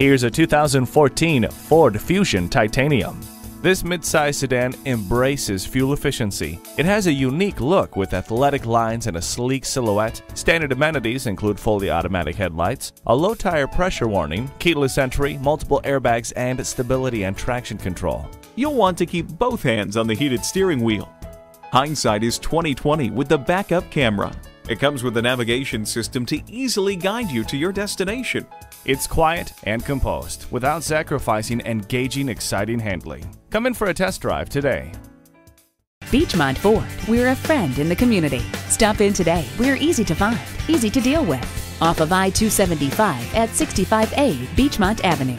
Here's a 2014 Ford Fusion Titanium. This midsize sedan embraces fuel efficiency. It has a unique look with athletic lines and a sleek silhouette. Standard amenities include fully automatic headlights, a low tire pressure warning, keyless entry, multiple airbags, and stability and traction control. You'll want to keep both hands on the heated steering wheel. Hindsight is 2020 with the backup camera. It comes with a navigation system to easily guide you to your destination. It's quiet and composed without sacrificing engaging, exciting handling. Come in for a test drive today. Beechmont Ford, we're a friend in the community. Stop in today. We're easy to find, easy to deal with. Off of I 275 at 65A Beechmont Avenue.